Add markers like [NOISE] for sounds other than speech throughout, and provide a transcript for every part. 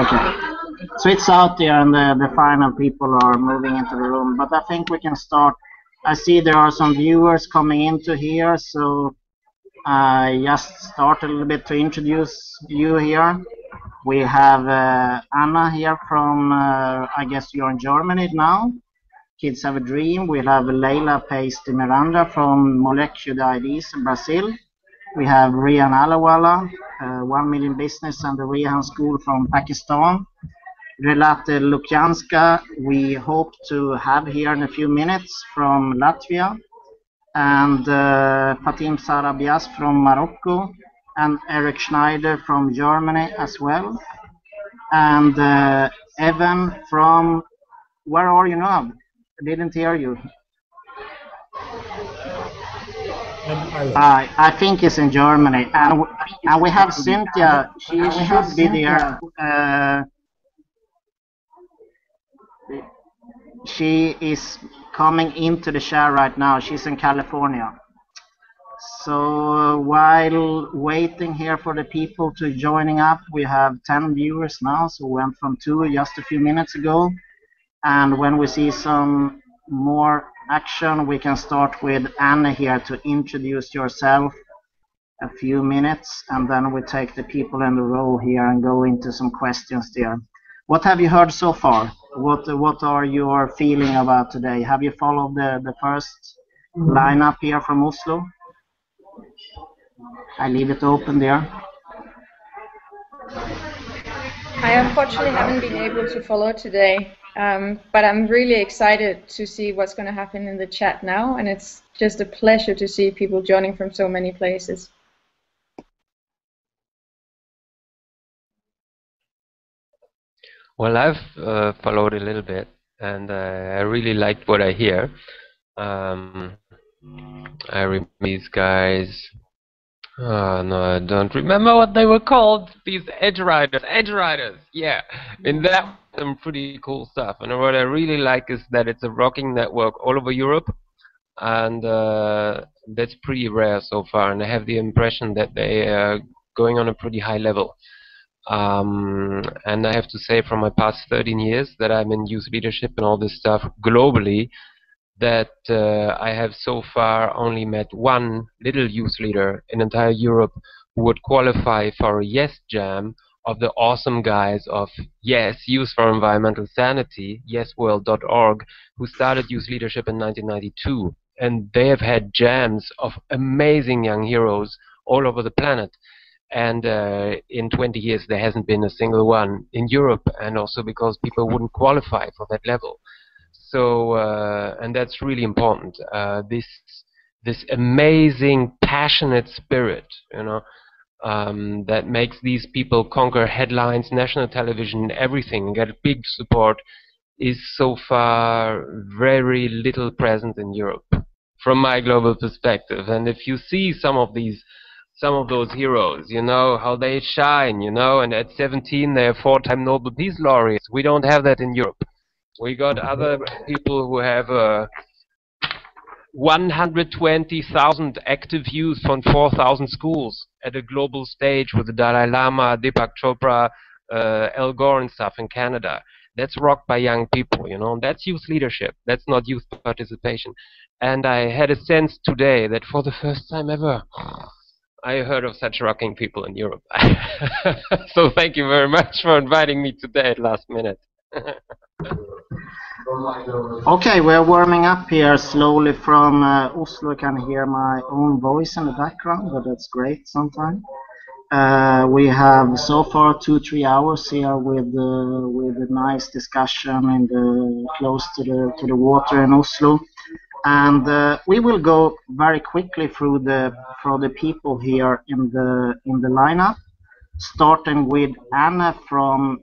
Okay. So it's out there and the, the final people are moving into the room, but I think we can start. I see there are some viewers coming into here, so I just start a little bit to introduce you here. We have uh, Anna here from, uh, I guess you're in Germany now. Kids Have a Dream. We have Leila Pace de Miranda from Molecular IDs in Brazil. We have Rehan Allahwala, uh, 1 Million Business and the Rehan School from Pakistan. Relate Lukjanska, we hope to have here in a few minutes from Latvia. And uh, Fatim Sarabias from Morocco. And Eric Schneider from Germany as well. And uh, Evan from, where are you now? I didn't hear you. Uh, I think it's in Germany, and we, and we have Cynthia. She should be there. Uh, she is coming into the share right now. She's in California. So uh, while waiting here for the people to joining up, we have 10 viewers now. So we went from two just a few minutes ago. And when we see some more action, we can start with Anna here to introduce yourself a few minutes, and then we take the people in the row here and go into some questions there. What have you heard so far? What what are your feeling about today? Have you followed the, the first mm-hmm. lineup here from Oslo? I leave it open there. I unfortunately haven't been able to follow today. Um, but I'm really excited to see what's going to happen in the chat now, and it's just a pleasure to see people joining from so many places. Well, I've uh, followed a little bit, and uh, I really liked what I hear. Um, I remember these guys. Oh, no, I don't remember what they were called. These Edgeryders, edge riders. Yeah, in that some pretty cool stuff. And what I really like is that it's a rocking network all over Europe, and uh, that's pretty rare so far. And I have the impression that they are going on a pretty high level. Um, and I have to say, from my past 13 years that I'm in youth leadership and all this stuff globally, that uh, I have so far only met one little youth leader in entire Europe who would qualify for a Yes Jam of the awesome guys of Yes, Youth for Environmental Sanity, yesworld.org, who started youth leadership in 1992. And they have had jams of amazing young heroes all over the planet. And uh, in 20 years, there hasn't been a single one in Europe, and also because people wouldn't qualify for that level. So, uh, and that's really important. Uh, this this amazing, passionate spirit, you know, um, that makes these people conquer headlines, national television, everything, get big support, is so far very little present in Europe, from my global perspective. And if you see some of these, some of those heroes, you know how they shine, you know, and at 17 they're four-time Nobel Peace laureates. We don't have that in Europe. We got other people who have a 120,000 active youth from 4,000 schools at a global stage with the Dalai Lama, Deepak Chopra, uh, Al Gore and stuff in Canada. That's rocked by young people, you know. That's youth leadership. That's not youth participation. And I had a sense today that for the first time ever, [SIGHS] I heard of such rocking people in Europe. [LAUGHS] so thank you very much for inviting me today at last minute. Okay, we're warming up here slowly from uh, Oslo. I can hear my own voice in the background, but that's great sometimes. Uh, we have so far two, three hours here with uh, with a nice discussion in the close to the to the water in Oslo, and uh, we will go very quickly through the for the people here in the in the lineup, starting with Anna from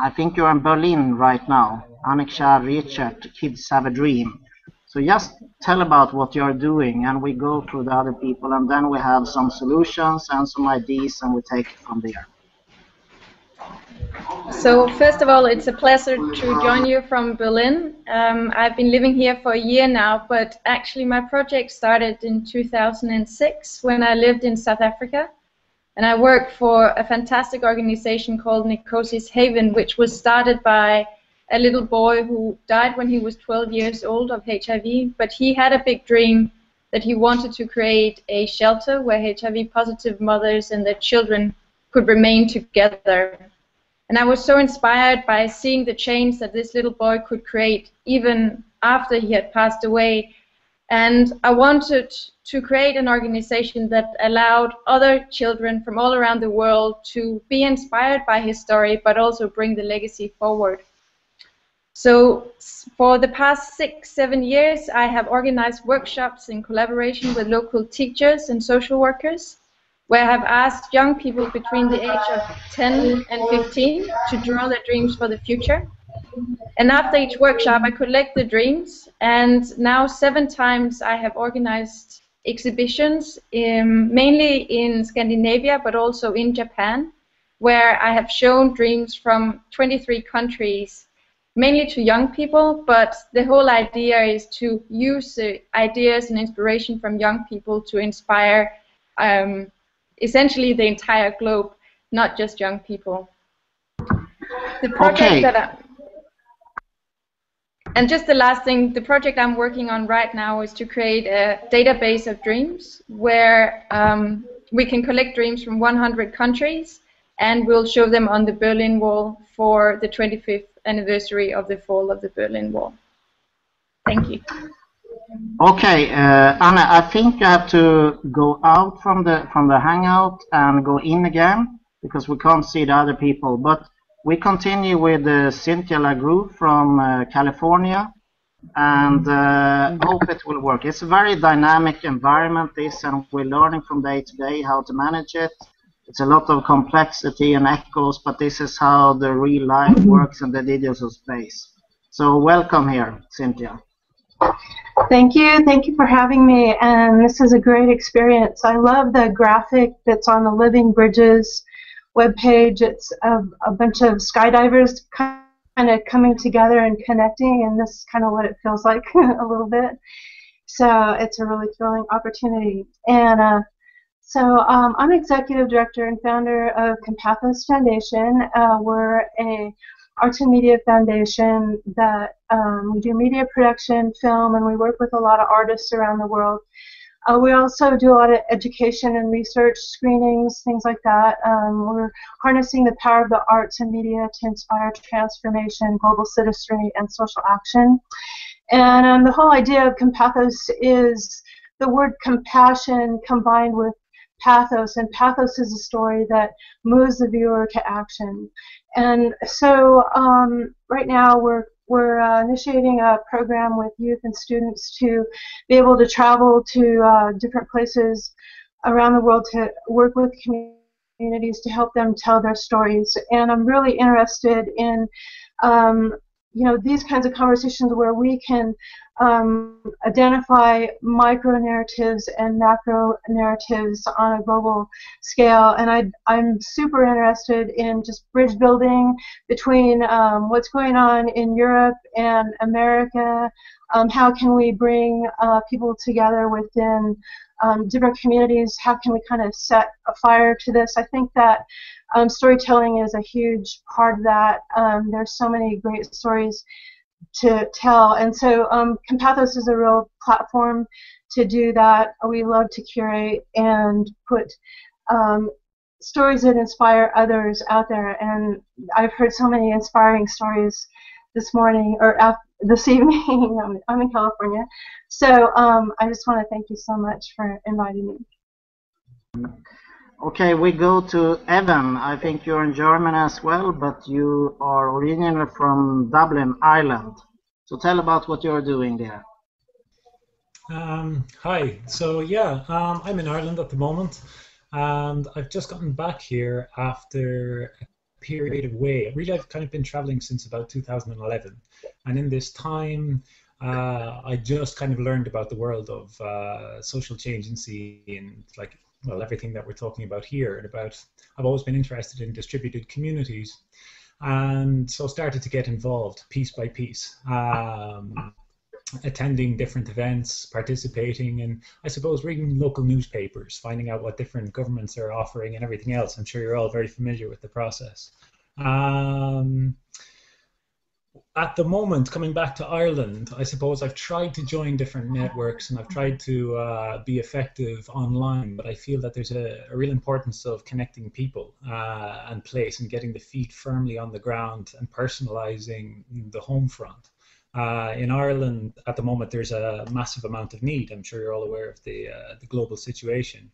I think you're in Berlin right now. Anniksha Richard, Kids Have a Dream. So just tell about what you're doing and we go through the other people and then we have some solutions and some ideas and we take it from there. So first of all, it's a pleasure to join you from Berlin. Um, I've been living here for a year now, but actually my project started in 2006 when I lived in South Africa And I work for a fantastic organization called Nkosi's Haven, which was started by a little boy who died when he was 12 years old of HIV, but he had a big dream that he wanted to create a shelter where HIV positive mothers and their children could remain together. And I was so inspired by seeing the change that this little boy could create even after he had passed away. And I wanted to create an organization that allowed other children from all around the world to be inspired by his story, but also bring the legacy forward. So for the past six, seven years, I have organized workshops in collaboration with local teachers and social workers, where I have asked young people between the age of 10 and 15 to draw their dreams for the future. And after each workshop, I collect the dreams, and now seven times I have organized exhibitions, in, mainly in Scandinavia, but also in Japan, where I have shown dreams from 23 countries, mainly to young people, but the whole idea is to use the ideas and inspiration from young people to inspire um, essentially the entire globe, not just young people. The project Okay. that I, and just the last thing, the project I'm working on right now is to create a database of dreams where um, we can collect dreams from 100 countries and we'll show them on the Berlin Wall for the 25th anniversary of the fall of the Berlin Wall. Thank you. Okay, uh, Anna, I think you have to go out from the from the hangout and go in again because we can't see the other people. But we continue with uh, Cynthia LaGrue from uh, California, and uh, hope it will work. It's a very dynamic environment, this, and we're learning from day to day how to manage it. It's a lot of complexity and echoes, but this is how the real life works in the digital space. So welcome here, Cynthia. Thank you. Thank you for having me. And this is a great experience. I love the graphic that's on the Living Bridges webpage. It's a, a bunch of skydivers kind of coming together and connecting, and this is kind of what it feels like [LAUGHS] a little bit. So it's a really thrilling opportunity. And uh, so um, I'm executive director and founder of Compathos Foundation. Uh, we're a Arts and Media Foundation that um, we do media production, film, and we work with a lot of artists around the world. Uh, we also do a lot of education and research screenings, things like that. Um, we're harnessing the power of the arts and media to inspire transformation, global citizenry, and social action. And um, the whole idea of Compathos is the word compassion combined with pathos, and pathos is a story that moves the viewer to action. And so um, right now we're we're uh, initiating a program with youth and students to be able to travel to uh, different places around the world to work with communities to help them tell their stories. And I'm really interested in um, you know these kinds of conversations where we can um, identify micro narratives and macro narratives on a global scale. And I, I'm super interested in just bridge building between um, what's going on in Europe and America. Um, how can we bring uh, people together within um, different communities? How can we kind of set a fire to this? I think that um, storytelling is a huge part of that. Um, there's so many great stories to tell. And so um, Compathos is a real platform to do that. We love to curate and put um, stories that inspire others out there. And I've heard so many inspiring stories this morning or this [LAUGHS] evening. I'm, I'm in California. So um, I just want to thank you so much for inviting me. Okay, we go to Evan. I think you're in Germany as well, but you are originally from Dublin, Ireland. So tell about what you're doing there. Um, hi. So yeah, um, I'm in Ireland at the moment, and I've just gotten back here after a period of away. Really, I've kind of been traveling since about 2011, and in this time, uh, I just kind of learned about the world of uh, social change and like well everything that we're talking about here. And about I've always been interested in distributed communities, and so started to get involved piece by piece. Um, attending different events, participating, and I suppose reading local newspapers, finding out what different governments are offering, and everything else. I'm sure you're all very familiar with the process. Um, at the moment, coming back to Ireland, I suppose I've tried to join different networks and I've tried to uh, be effective online, but I feel that there's a, a real importance of connecting people uh, and place and getting the feet firmly on the ground and personalizing the home front. Uh, in Ireland, at the moment, there's a massive amount of need. I'm sure you're all aware of the uh, the global situation.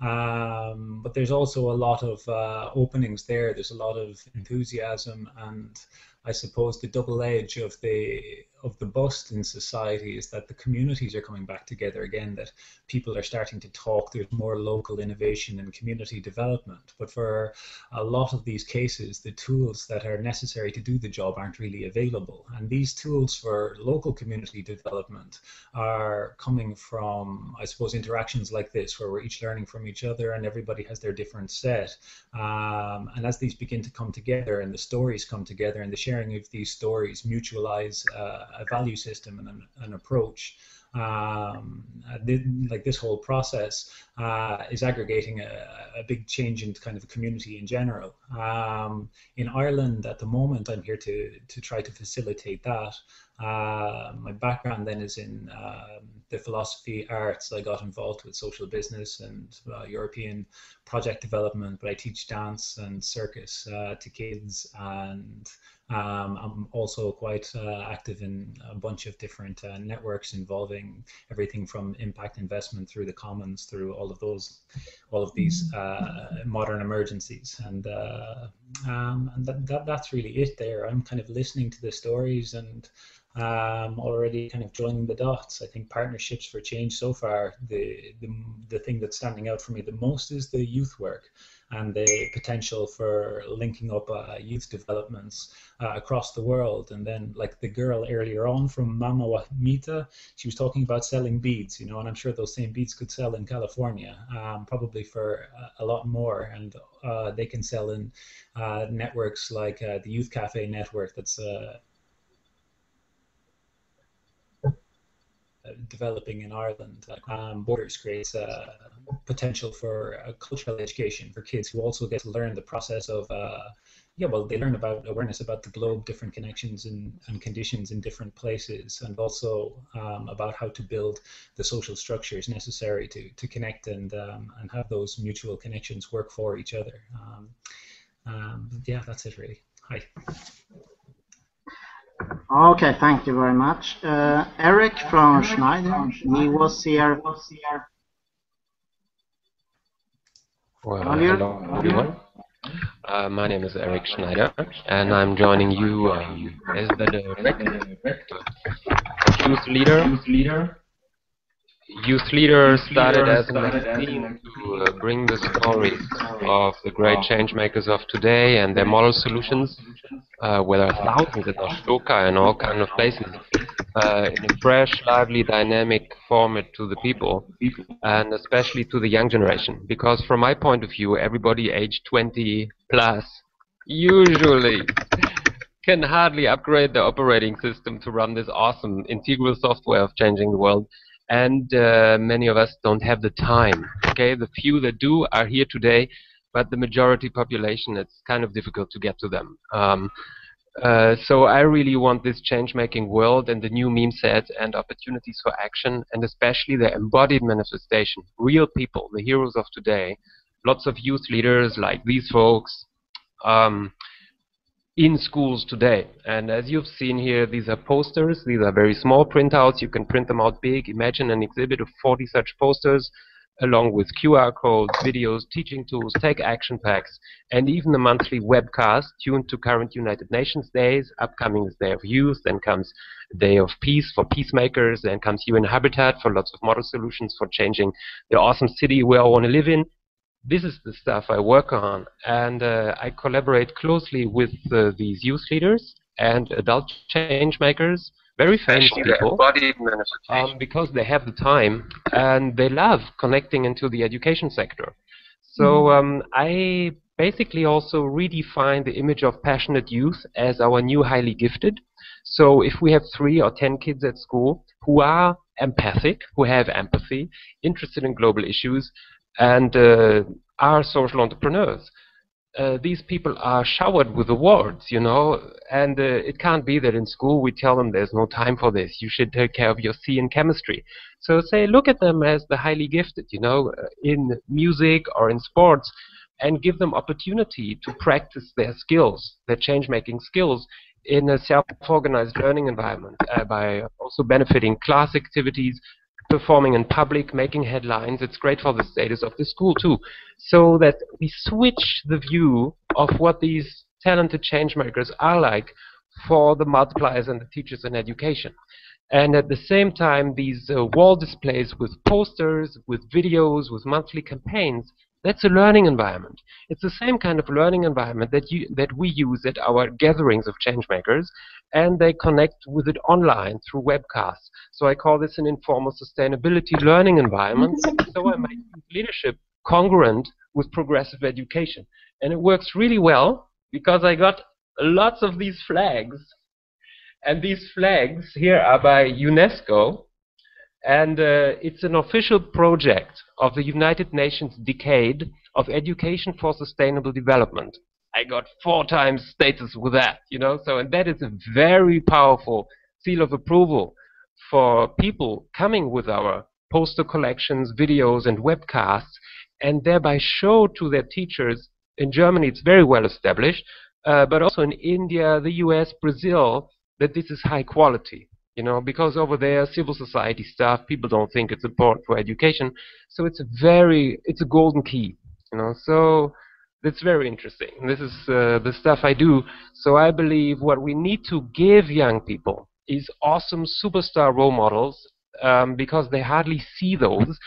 Um, but there's also a lot of uh, openings there. There's a lot of enthusiasm and I suppose the double edge of the of the bust in society is that the communities are coming back together again. That people are starting to talk. There's more local innovation and community development. But for a lot of these cases, the tools that are necessary to do the job aren't really available. And these tools for local community development are coming from, I suppose, interactions like this, where we're each learning from each other and everybody has their different set. Um, and as these begin to come together and the stories come together and the sharing of these stories mutualize uh, a value system and an, an approach. Um, like this whole process uh, is aggregating a, a, big change in kind of the community in general. Um, in Ireland at the moment, I'm here to to try to facilitate that. Uh, my background then is in uh, the philosophy arts. I got involved with social business and uh, European project development, but I teach dance and circus uh, to kids and um, I'm also quite uh, active in a bunch of different uh, networks involving everything from impact investment through the commons through all of those, all of these uh, modern emergencies, and uh, um, and that, that, that's really it. There, I'm kind of listening to the stories and um, already kind of joining the dots. I think partnerships for change so far, the, the the thing that's standing out for me the most is the youth work and the potential for linking up uh, youth developments uh, across the world. And then, like the girl earlier on from Mama Wamita, she was talking about selling beads, you know, and I'm sure those same beads could sell in California, um, probably for a, a, lot more. And uh, they can sell in uh, networks like uh, the Youth Cafe network that's developing in Ireland. Um, Borders creates potential for cultural education for kids who also get to learn the process of, uh, yeah, well, they learn about awareness about the globe, different connections and, and conditions in different places, and also um, about how to build the social structures necessary to, to connect and, um, and have those mutual connections work for each other. Um, um, yeah, that's it really. Hi. Okay, thank you very much. Uh, Eric from Schneider, he was here. Well, hello everyone. Uh, my name is Eric Schneider, and I'm joining you um, as the director, youth leader Youth Leader started as a magazine to uh, bring the stories of the great change makers of today and their model solutions, uh, where there are thousands in Ashoka and all kind of places, uh, in a fresh, lively, dynamic format to the people, and especially to the young generation. Because from my point of view, everybody age 20 plus usually can hardly upgrade the operating system to run this awesome integral software of changing the world and uh, many of us don't have the time. Okay, the few that do are here today, but the majority population, it's kind of difficult to get to them. Um, uh, so I really want this change-making world and the new meme set and opportunities for action, and especially the embodied manifestation, real people, the heroes of today. Lots of youth leaders like these folks. Um, in schools today. And as you've seen here, these are posters. These are very small printouts. You can print them out big. Imagine an exhibit of 40 such posters along with QR codes, videos, teaching tools, take action packs, and even a monthly webcast tuned to current United Nations days. Upcoming is Day of Youth, then comes Day of Peace for peacemakers, then comes UN Habitat for lots of model solutions for changing the awesome city we all want to live in this is the stuff I work on, and uh, I collaborate closely with uh, these youth leaders and adult change makers, very famous people, um, because they have the time and they love connecting into the education sector. So mm-hmm. um, I basically also redefine the image of passionate youth as our new highly gifted. So if we have three or ten kids at school who are empathic, who have empathy, interested in global issues, and uh, are social entrepreneurs. Uh, these people are showered with awards, you know, and uh, it can't be that in school we tell them there's no time for this. You should take care of your C in chemistry. So say, look at them as the highly gifted, you know, uh, in music or in sports, and give them opportunity to practice their skills, their change-making skills, in a self-organized learning environment uh, by also benefiting class activities, performing in public, making headlines. It's great for the status of the school too. So that we switch the view of what these talented change makers are like for the multipliers and the teachers in education. And at the same time, these uh, wall displays with posters, with videos, with monthly campaigns that's a learning environment. It's the same kind of learning environment that you that we use at our gatherings of changemakers, and they connect with it online through webcasts. So I call this an informal sustainability learning environment. [LAUGHS] so I make leadership congruent with progressive education, and it works really well because I got lots of these flags, and these flags here are by UNESCO, and uh, it's an official project of the United Nations Decade of Education for Sustainable Development. I got four times status with that, you know, so and that is a very powerful seal of approval for people coming with our poster collections, videos, and webcasts, and thereby show to their teachers. In Germany, it's very well established, uh, but also in India, the US, Brazil, that this is high quality you know, because over there, civil society stuff, people don't think it's important for education. So it's a very, it's a golden key, you know. So it's very interesting. This is uh, the stuff I do. So I believe what we need to give young people is awesome superstar role models um, because they hardly see those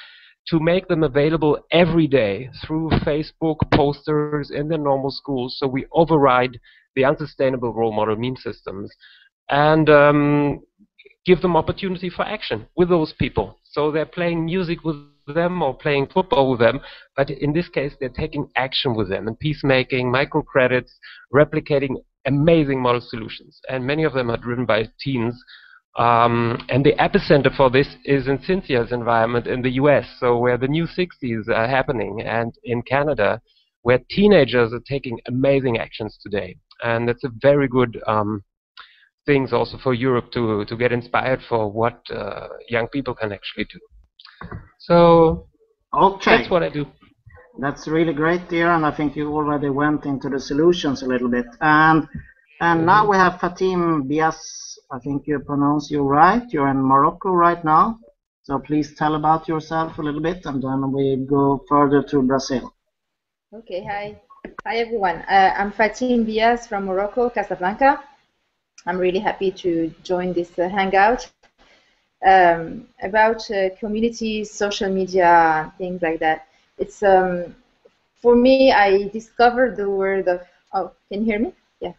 to make them available every day through Facebook posters in their normal schools. So we override the unsustainable role model meme systems. And um, give them opportunity for action with those people. So they're playing music with them or playing football with them, but in this case they're taking action with them and peacemaking, microcredits, replicating amazing model solutions. And many of them are driven by teens. Um, and the epicenter for this is in Cynthia's environment in the US, so where the new 60s are happening, and in Canada, where teenagers are taking amazing actions today. And that's a very good um, things also for Europe to, to get inspired for what uh, young people can actually do. So okay. that's what I do. That's really great, dear, and I think you already went into the solutions a little bit. And and mm -hmm. now we have Fatim Bias. I think you pronounce you right. You're in Morocco right now. So please tell about yourself a little bit, and then we go further to Brazil. Okay, hi. Hi, everyone. Uh, I'm Fatim Bias from Morocco, Casablanca. I'm really happy to join this uh, hangout um, about uh, communities, social media, things like that. It's um, for me. I discovered the word of. Oh, can you hear me? Yeah.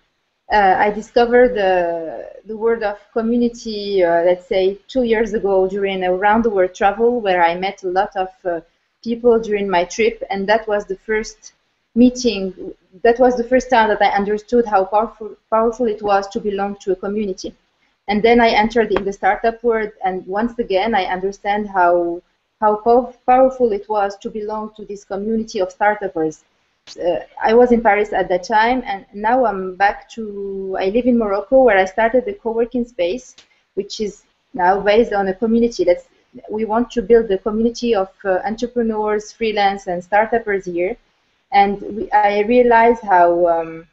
Uh, I discovered the the word of community. Uh, let's say two years ago during a round the world travel, where I met a lot of uh, people during my trip, and that was the first meeting, that was the first time that I understood how powerful, powerful it was to belong to a community. And then I entered in the startup world, and once again, I understand how how powerful it was to belong to this community of startups. Uh, I was in Paris at that time, and now I'm back to. I live in Morocco, where I started the co-working space, which is now based on a community. That's we want to build a community of uh, entrepreneurs, freelance, and startups here and we, I realized how um,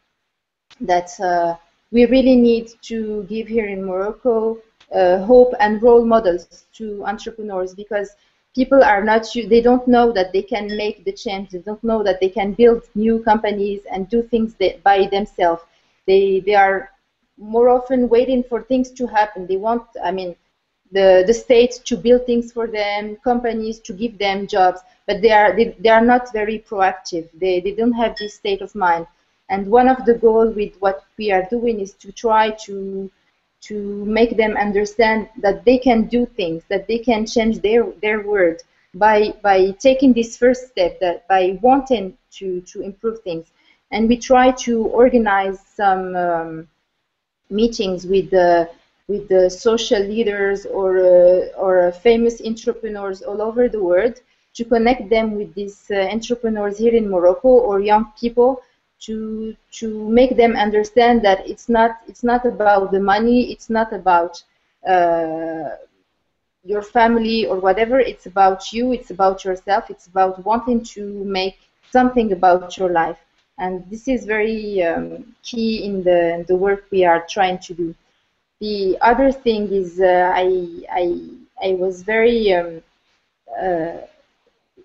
that uh, we really need to give here in Morocco uh, hope and role models to entrepreneurs because people are not they don't know that they can make the change. They don't know that they can build new companies and do things by themselves. They they are more often waiting for things to happen. They want i mean the the state to build things for them companies to give them jobs but they are they, they are not very proactive. They, they don't have this state of mind. And one of the goals with what we are doing is to try to to make them understand that they can do things, that they can change their their world by by taking this first step, that by wanting to to improve things. And we try to organize some um, meetings with the with the social leaders or uh, or famous entrepreneurs all over the world to connect them with these uh, entrepreneurs here in Morocco or young people to to make them understand that it's not it's not about the money it's not about uh, your family or whatever. It's about you it's about yourself it's about wanting to make something about your life. And this is very um, key in the the work we are trying to do the other thing is uh, I, I, I was very, um, uh,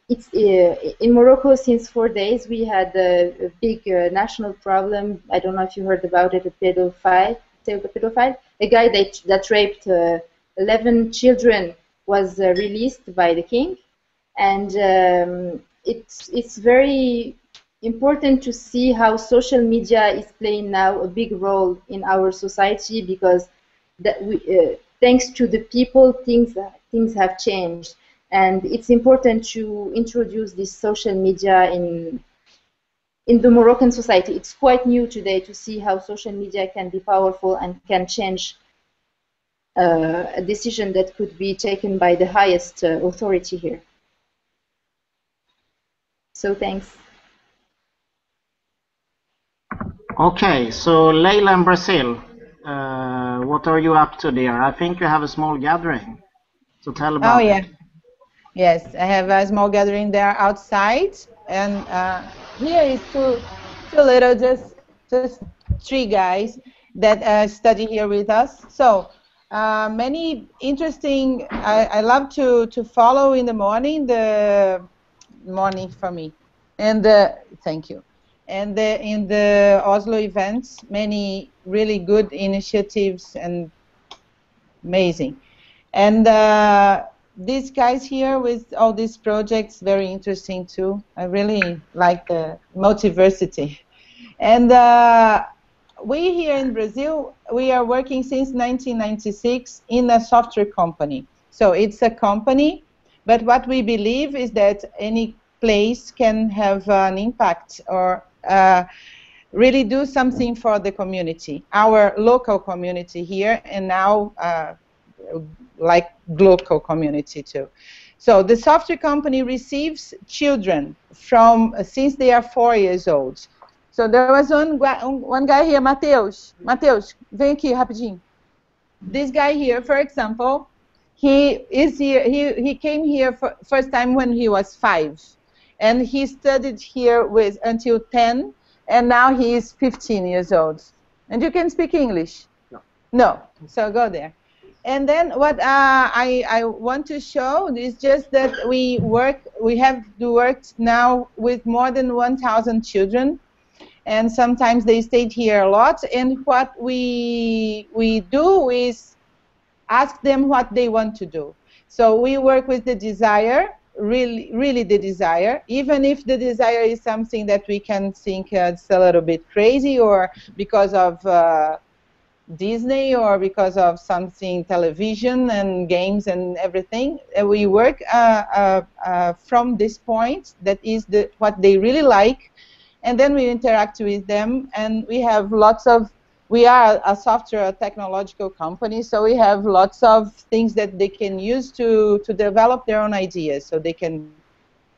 it's uh, in Morocco since four days we had a, a big national problem. I don't know if you heard about it, a pedophile, a pedophile, a guy that, that raped uh, 11 children was uh, released by the king. And um, it's, it's very important to see how social media is playing now a big role in our society because that we, uh, thanks to the people, things things have changed, and it's important to introduce this social media in in the Moroccan society. It's quite new today to see how social media can be powerful and can change uh, a decision that could be taken by the highest uh, authority here. So thanks. Okay, so Leila in Brazil. Uh, what are you up to there? I think you have a small gathering. So tell about Oh yeah. it. Yes, I have a small gathering there outside, and uh, here is two, two little, just just three guys that uh, study here with us. So uh, many interesting. I, I love to to follow in the morning the morning for me, and the thank you, and the, in the Oslo events, many really good initiatives and amazing. And uh, these guys here with all these projects, very interesting too. I really like the multiversity. And uh, we here in Brazil, we are working since 1996 in a software company. So it's a company, but what we believe is that any place can have an impact or really do something for the community, our local community here, and now uh, like local community too. So the software company receives children from uh, since they are four years old. So there was one, one guy here, Mateus. Mateus, vem aqui rapidinho. This guy here, for example, he is here. He he came here for first time when he was five, and he studied here with until ten and now he is 15 years old. And you can speak English? No. No. So go there. And then what uh, I, I want to show is just that we work, we have worked now with more than 1,000 children, and sometimes they stayed here a lot. And what we we do is ask them what they want to do. So we work with the desire, really really the desire even if the desire is something that we can think uh, it's a little bit crazy or because of uh, Disney or because of something television and games and everything uh, we work uh, uh, uh, from this point that is the what they really like. And then we interact with them and we have lots of we are a software technological company, so we have lots of things that they can use to, to develop their own ideas. So they can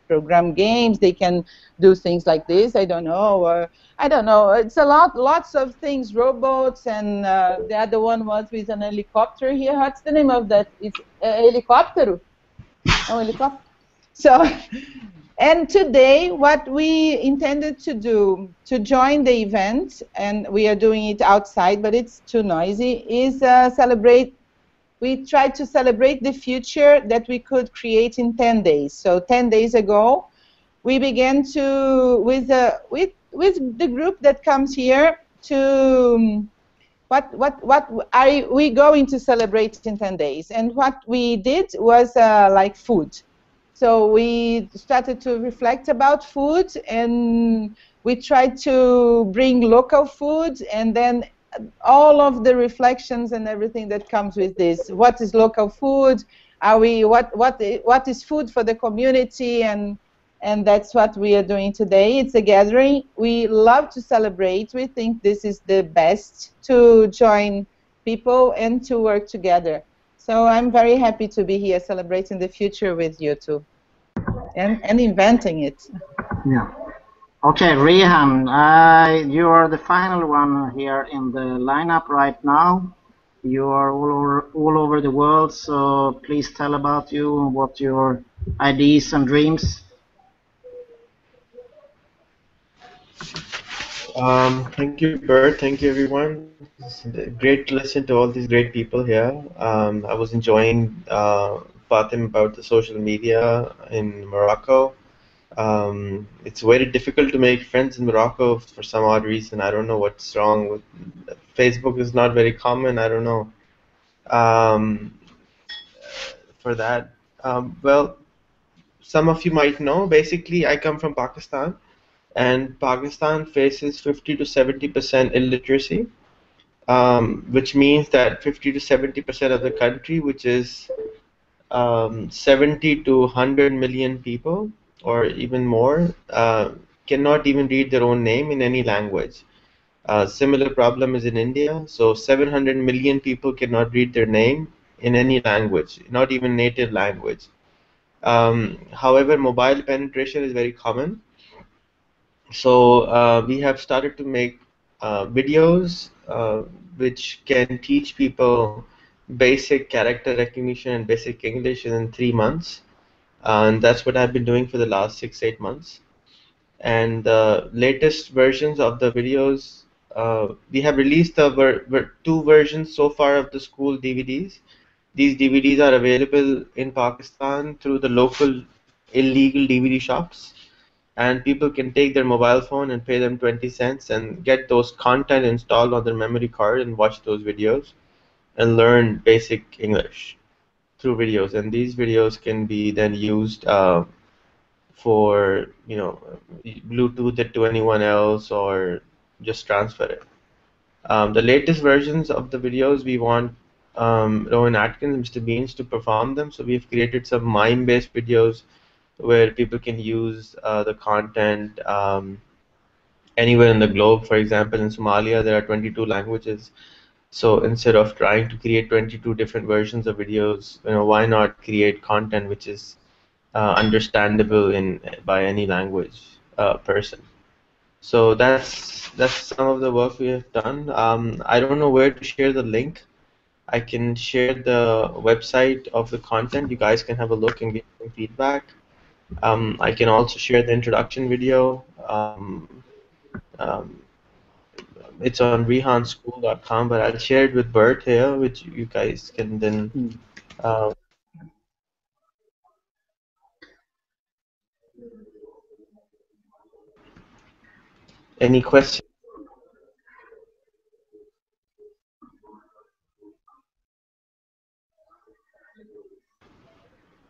program games, they can do things like this, I don't know, or I don't know. It's a lot, lots of things, robots, and uh, the other one was with an helicopter here. What's the name of that? It's a helicopter. Oh, helicopter. So and today, what we intended to do to join the event, and we are doing it outside, but it's too noisy, is uh, celebrate. We tried to celebrate the future that we could create in 10 days. So 10 days ago, we began to with uh, with with the group that comes here to um, what what what are we going to celebrate in 10 days? And what we did was uh, like food. So we started to reflect about food and we tried to bring local food and then all of the reflections and everything that comes with this. What is local food? Are we what what what is food for the community and and that's what we are doing today. It's a gathering. We love to celebrate. We think this is the best to join people and to work together. So I'm very happy to be here celebrating the future with you too, and and inventing it. Yeah. Okay, Rehan, uh, you are the final one here in the lineup right now. You are all over, all over the world, so please tell about you, and what your ideas and dreams. Um, thank you, Bert. Thank you, everyone. Great to listen to all these great people here. Um, I was enjoying uh, Fatim about the social media in Morocco. Um, it's very difficult to make friends in Morocco for some odd reason. I don't know what's wrong with Facebook. is not very common. I don't know. Um, for that, um, well, some of you might know. Basically, I come from Pakistan and Pakistan faces 50 to 70 percent illiteracy, um, which means that 50 to 70 percent of the country, which is um, 70 to 100 million people, or even more, uh, cannot even read their own name in any language. Uh, similar problem is in India. So 700 million people cannot read their name in any language, not even native language. Um, however, mobile penetration is very common so uh, we have started to make uh, videos uh, which can teach people basic character recognition and basic English in three months. and that's what I've been doing for the last six, eight months. And the latest versions of the videos, uh, we have released the ver ver two versions so far of the school DVDs. These DVDs are available in Pakistan through the local illegal DVD shops and people can take their mobile phone and pay them 20 cents and get those content installed on their memory card and watch those videos and learn basic English through videos and these videos can be then used uh, for you know Bluetooth it to anyone else or just transfer it. Um, the latest versions of the videos we want um, Rowan Atkins and Mr. Beans to perform them so we've created some mime based videos where people can use uh, the content um, anywhere in the globe. For example, in Somalia, there are 22 languages. So instead of trying to create 22 different versions of videos, you know, why not create content which is uh, understandable in by any language uh, person? So that's that's some of the work we have done. Um, I don't know where to share the link. I can share the website of the content. You guys can have a look and give some feedback. Um, I can also share the introduction video. Um, um, it's on rehanschool.com, but I'll share it with Bert here, which you guys can then. Uh, any questions?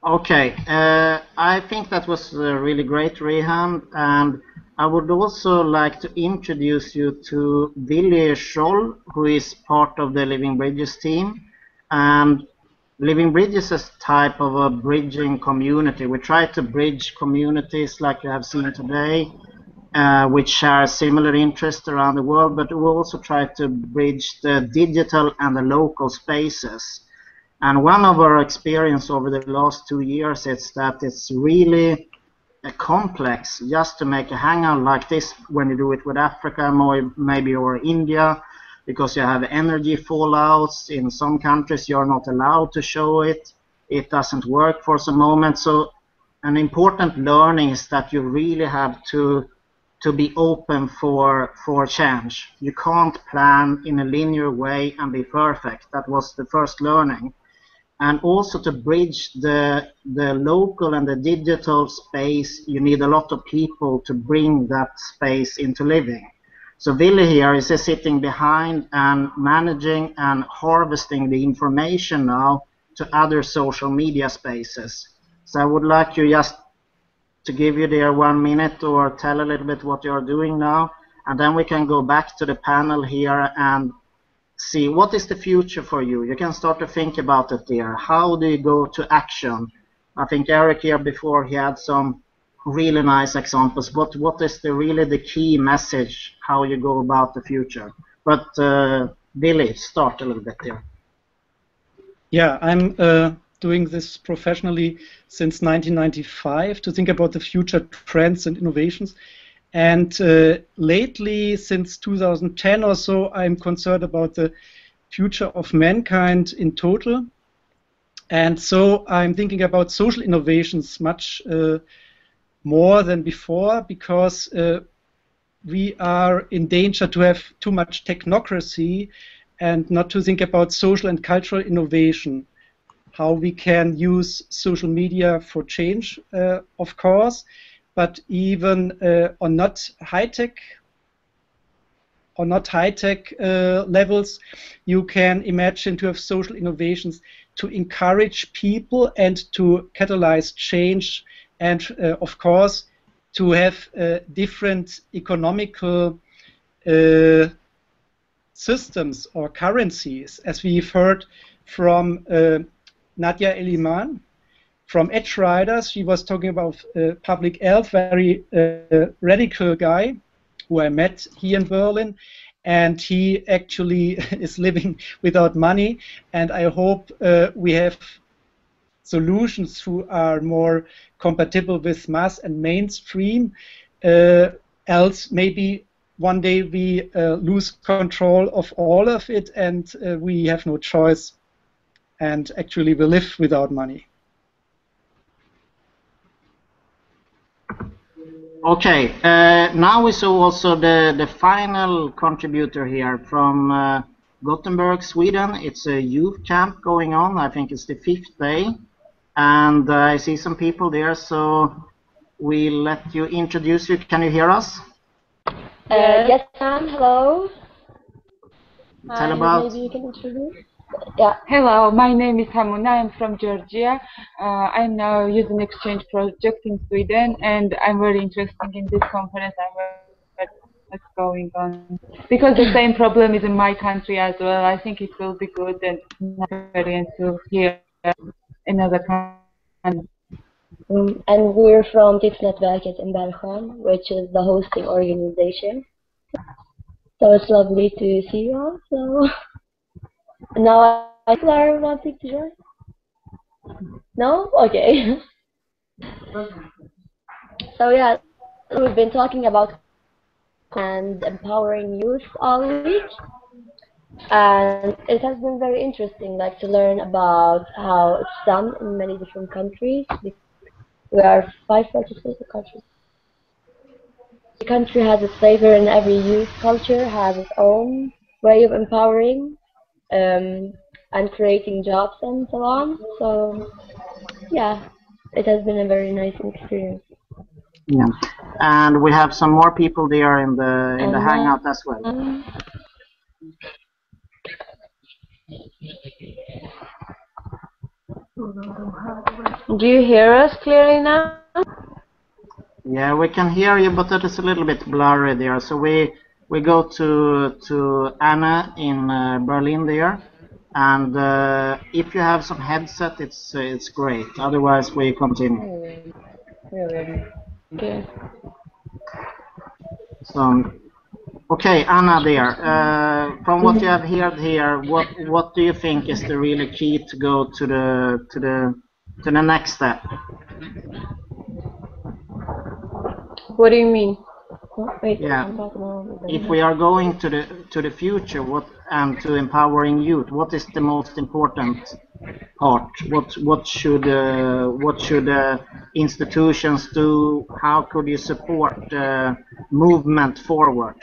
Okay, uh, I think that was uh, really great, Rehan, and I would also like to introduce you to Willy Scholl, who is part of the Living Bridges team. And Living Bridges is a type of a bridging community. We try to bridge communities like you have seen today, uh, which share similar interests around the world, but we also try to bridge the digital and the local spaces. And one of our experience over the last two years is that it's really complex just to make a hangout like this when you do it with Africa, maybe or India, because you have energy fallouts. In some countries, you're not allowed to show it. It doesn't work for some moment. So an important learning is that you really have to to be open for for change. You can't plan in a linear way and be perfect. That was the first learning and also to bridge the the local and the digital space you need a lot of people to bring that space into living. So Willy here is sitting behind and managing and harvesting the information now to other social media spaces. So I would like you just to give you there one minute or tell a little bit what you are doing now and then we can go back to the panel here and see what is the future for you. You can start to think about it there. How do you go to action? I think Eric here before he had some really nice examples. But what is the really the key message? How you go about the future? But uh, Billy, start a little bit there. Yeah, I'm uh, doing this professionally since 1995 to think about the future trends and innovations. And uh, lately, since 2010 or so, I'm concerned about the future of mankind in total. And so I'm thinking about social innovations much uh, more than before because uh, we are in danger to have too much technocracy and not to think about social and cultural innovation. How we can use social media for change, uh, of course, but even uh, on not high tech on not high tech uh, levels, you can imagine to have social innovations to encourage people and to catalyze change, and uh, of course to have uh, different economical uh, systems or currencies, as we've heard from uh, Nadia El-Imam from Edgeryders. She was talking about uh, public health, very uh, radical guy who I met here in Berlin. And he actually [LAUGHS] is living without money. And I hope uh, we have solutions who are more compatible with mass and mainstream. Uh, else, maybe one day we uh, lose control of all of it and uh, we have no choice and actually we live without money. Okay, uh, now we saw also the, the final contributor here from uh, Gothenburg, Sweden. It's a youth camp going on. I think it's the fifth day. And uh, I see some people there, so we let you introduce you. Can you hear us? Uh, yes, ma'am. Hello. Tell Hi, about- Maybe you can introduce. Yeah. Hello, my name is Hamuna. I'm from Georgia. Uh, I'm now using exchange project in Sweden, and I'm very interested in this conference. I'm what's going on because the same problem is in my country as well. I think it will be good and experience to hear another country. Um, and we're from Tipsnätverket in Bergsjön, which is the hosting organization. So it's lovely to see you all. So [LAUGHS] now I are wanting to join. No? Okay. [LAUGHS] so yeah, we've been talking about and empowering youth all week. And it has been very interesting, like to learn about how it's done in many different countries. We are five participating countries. The country has its flavor, and every youth culture has its own way of empowering um, and creating jobs and so on. So, yeah, it has been a very nice experience. Yeah. And we have some more people there in the in the And, uh, hangout as well. Um, Do you hear us clearly now? Yeah, we can hear you, but it is a little bit blurry there. So we we go to to Anna in uh, Berlin there, and uh, if you have some headset, it's uh, it's great. Otherwise, we continue. Okay. So, okay, Anna there. Uh, from what you have heard here, what what do you think is the really key to go to the to the to the next step? What do you mean? Wait, Yeah. I'm talking about If we are going to the to the future, what and to empowering youth, what is the most important part? What what should uh, what should uh, institutions do? How could you support uh, movement forward?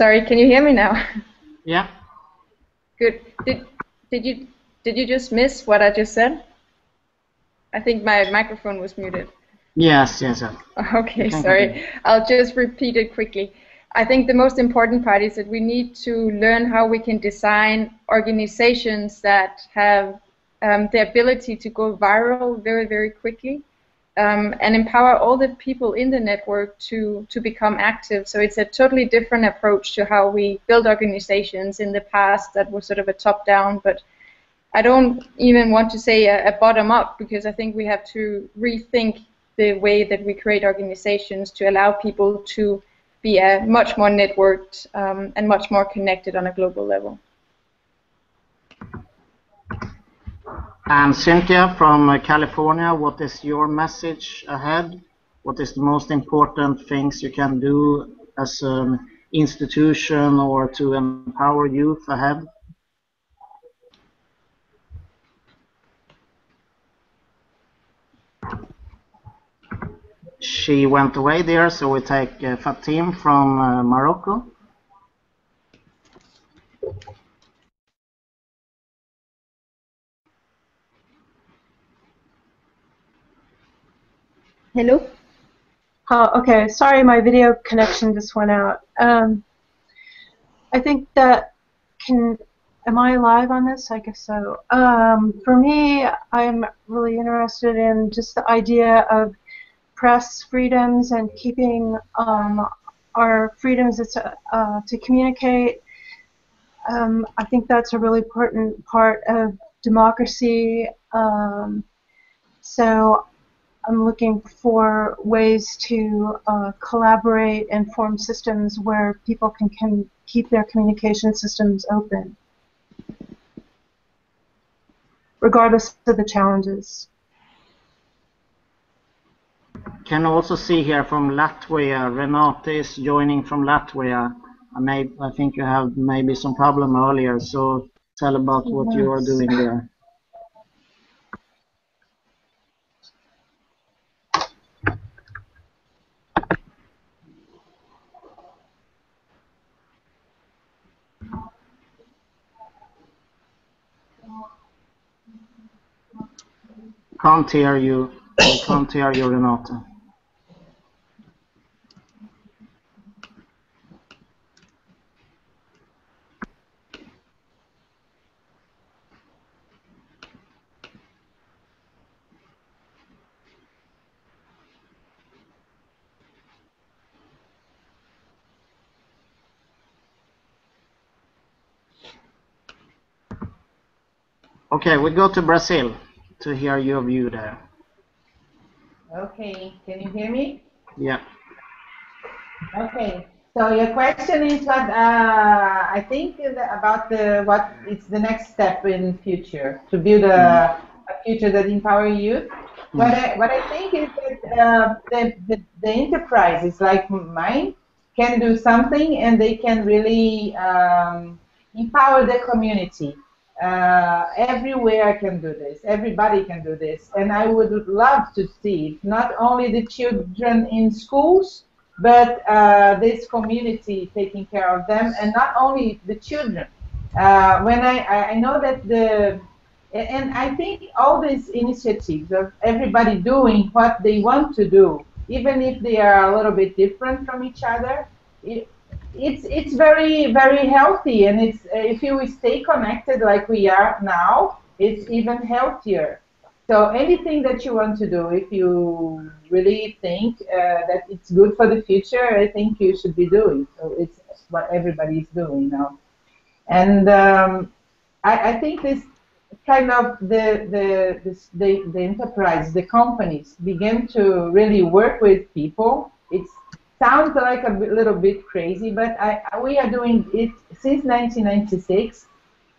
Sorry, can you hear me now? Yeah. Good. Did did you did you just miss what I just said? I think my microphone was muted. Yes, yes. [LAUGHS] Okay, sorry. I'll just repeat it quickly. I think the most important part is that we need to learn how we can design organizations that have um, the ability to go viral very, very quickly um, and empower all the people in the network to, to become active. So it's a totally different approach to how we build organizations in the past that was sort of a top-down, but I don't even want to say a, a bottom-up because I think we have to rethink the way that we create organizations to allow people to be a much more networked um, and much more connected on a global level. And Cynthia from uh, California, what is your message ahead? What is the most important things you can do as an institution or to empower youth ahead? She went away there, so we take uh, Fatim from uh, Morocco. Hello? Oh, okay. Sorry, my video connection just went out. Um, I think that can. Am I live on this? I guess so. Um, for me, I'm really interested in just the idea of press freedoms and keeping um, our freedoms to, uh, to communicate. Um, I think that's a really important part of democracy. Um, so I'm looking for ways to uh, collaborate and form systems where people can, can keep their communication systems open, regardless of the challenges. Can also see here from Latvia, Renate is joining from Latvia. I, may, I think you have maybe some problem earlier, so tell about what you are doing there. Can't hear you. I can't hear you, Renata. Okay, we go to Brazil to hear your view there. Okay, can you hear me? Yeah. Okay, so your question is what uh, I think is about the what is the next step in future to build a, a future that empower youth. What I what I think is that uh, the, the the enterprises like mine can do something and they can really um, empower the community. Uh, everywhere can do this. Everybody can do this, and I would love to see not only the children in schools, but uh, this community taking care of them, and not only the children. Uh, when I, I know that the and I think all these initiatives of everybody doing what they want to do, even if they are a little bit different from each other, it, it's it's very very healthy, and it's if you stay connected like we are now, it's even healthier. So anything that you want to do, if you really think uh, that it's good for the future, I think you should be doing. So it's what everybody is doing now, and um, I, I think this kind of the the, the the the enterprise, the companies begin to really work with people. It sounds like a little bit crazy, but I, we are doing it since 1996,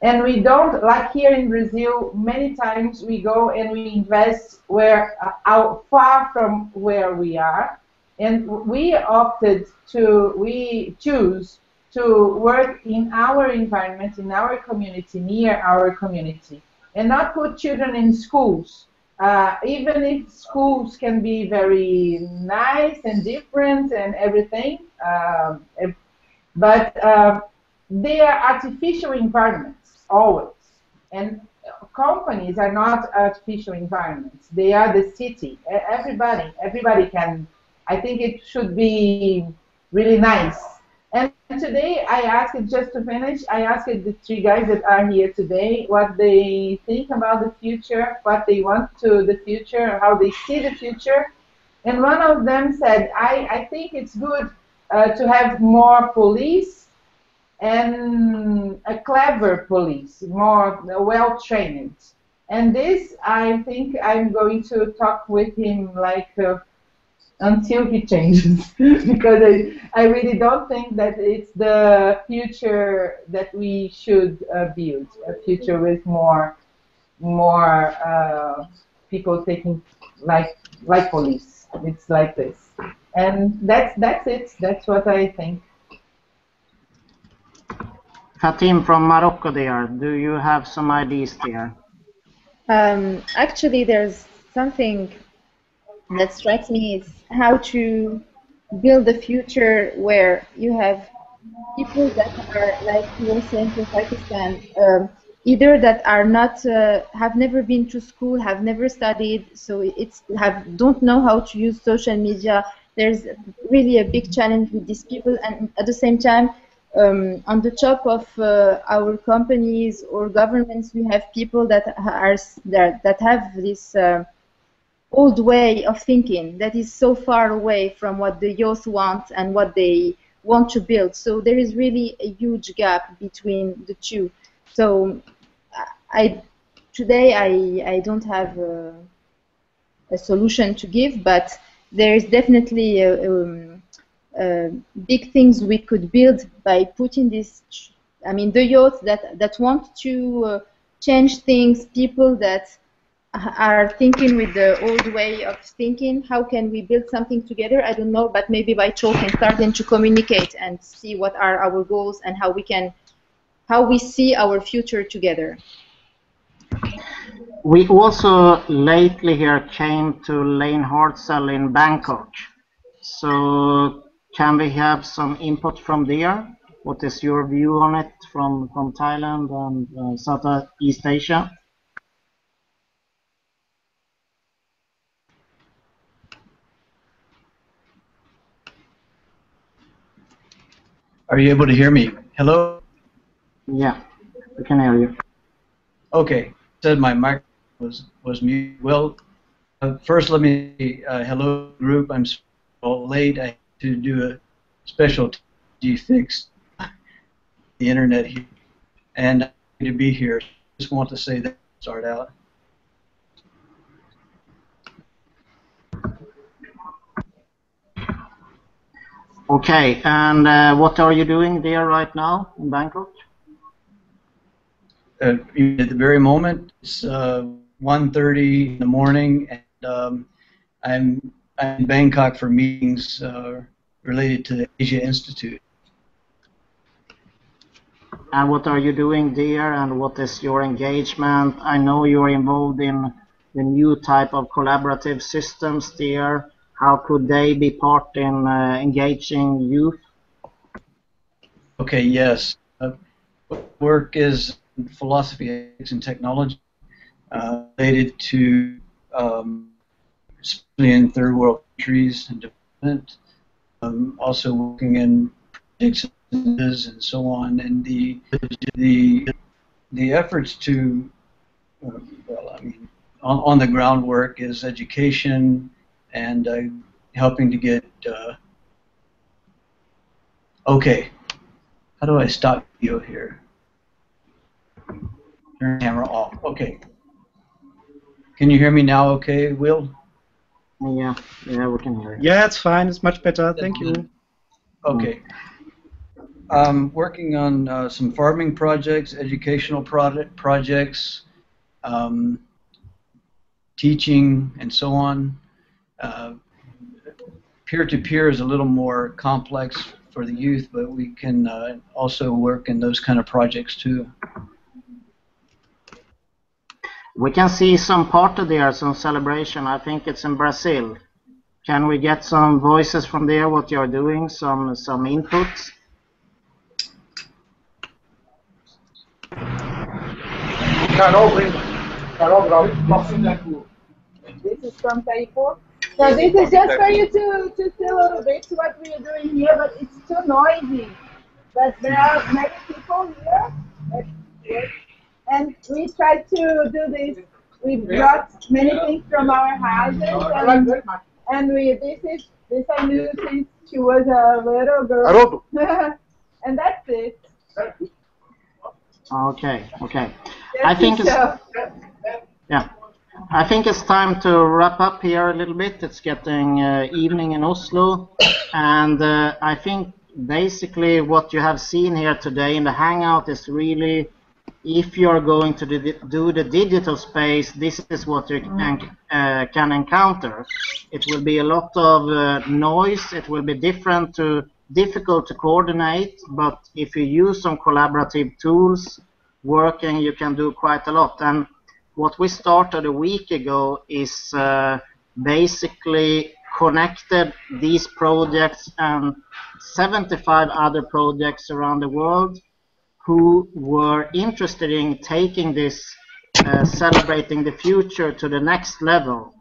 and we don't like here in Brazil. Many times we go and we invest where uh, out far from where we are, and we opted to we choose to work in our environment, in our community, near our community, and not put children in schools. Uh, even if schools can be very nice and different and everything, if- but uh, they are artificial environments always. And companies are not artificial environments. They are the city. Everybody, everybody can. I think it should be really nice. Today I asked just to finish. I asked the three guys that are here today what they think about the future, what they want to the future, how they see the future. And one of them said, I, I think it's good uh, to have more police and a clever police, more well trained. And this, I think I'm going to talk with him like uh, until he changes, [LAUGHS] because I, I really don't think that it's the future that we should uh, build, a future with more more uh, people taking like like police. It's like this, and that's that's it. That's what I think. Fatim from Morocco there, do you have some ideas there? Um, actually, there's something that strikes me is how to build a future where you have people that are, like you were saying from Pakistan, um, either that are not, uh, have never been to school, have never studied, so it's have don't know how to use social media. There's really a big challenge with these people, and at the same time, um, on the top of uh, our companies or governments, we have people that are that, that have this uh, old way of thinking that is so far away from what the youth want and what they want to build. So there is really a huge gap between the two. So I today I I don't have a, a solution to give, but there is definitely a, um, uh, big things we could build by putting this. I mean, the youth that that want to uh, change things, people that are thinking with the old way of thinking. How can we build something together? I don't know, but maybe by talking, starting to communicate and see what are our goals and how we can, how we see our future together. We also lately here came to Lane Hartzell in Bangkok. So can we have some input from there? What is your view on it from, from Thailand and uh, Southeast Asia? Are you able to hear me? Hello? Yeah, I can hear you. Okay, said my mic was was mute. Well, uh, first let me uh, hello group. I'm late. I had to do a special G fix the internet here, and to be here. Just want to say that start out. Okay, and uh, what are you doing there right now in Bangkok? Uh, at the very moment, it's uh, 1.30 in the morning, and um, I'm, I'm in Bangkok for meetings uh, related to the Asia Institute. And what are you doing there, and what is your engagement? I know you're involved in the new type of collaborative systems there. How could they be part in uh, engaging youth? Okay, yes. Uh, work is philosophy, and technology uh, related to um, especially in third world countries and development. Um, also working in projects and so on, and the the the efforts to uh, well, I mean, on, on the groundwork is education and uh, helping to get. Uh, okay, how do I stop video here? Turn camera off. Okay. Can you hear me now? Okay, Will. Yeah, yeah, we can hear you. Yeah, it's fine. It's much better. Thank you. Okay. I'm working on uh, some farming projects, educational product projects, um, teaching, and so on. Uh, peer-to-peer is a little more complex for the youth, but we can uh, also work in those kind of projects too. We can see some party there, some celebration. I think it's in Brazil. Can we get some voices from there? What you're doing? Some some inputs. This is from Taipo. So this is just for you to, to see a little bit what we are doing here, but it's too noisy. But there are many people here, and we try to do this. We brought many things from our houses, and, and we this is this I knew since she was a little girl, [LAUGHS] and that's it. Okay, okay. I think it's yeah. I think it's time to wrap up here a little bit. It's getting uh, evening in Oslo, and uh, I think basically what you have seen here today in the Hangout is really, if you're going to do the, digital space, this is what you can, uh, can encounter. It will be a lot of uh, noise. It will be different to difficult to coordinate, but if you use some collaborative tools working, you can do quite a lot. And what we started a week ago is uh, basically connected these projects and 75 other projects around the world who were interested in taking this uh, celebrating the future to the next level.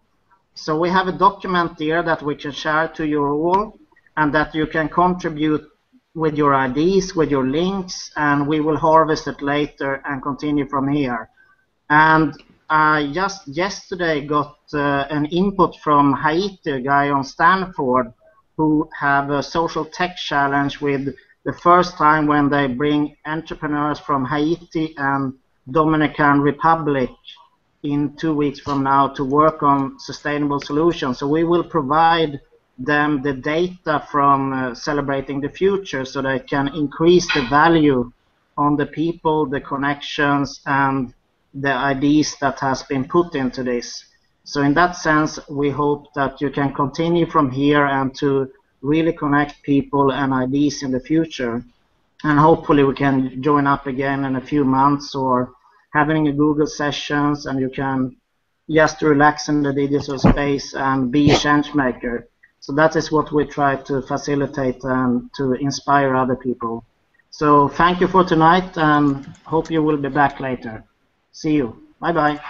So we have a document here that we can share to you all and that you can contribute with your IDs, with your links, and we will harvest it later and continue from here. And I just yesterday got uh, an input from Haiti, a guy on Stanford, who have a social tech challenge with the first time when they bring entrepreneurs from Haiti and Dominican Republic in two weeks from now to work on sustainable solutions. So we will provide them the data from uh, celebrating the future so they can increase the value on the people, the connections, and the ideas that has been put into this. So in that sense, we hope that you can continue from here and to really connect people and ideas in the future. And hopefully we can join up again in a few months or having a Google sessions and you can just relax in the digital space and be a change maker. So that is what we try to facilitate and to inspire other people. So thank you for tonight and hope you will be back later. See you. Bye bye.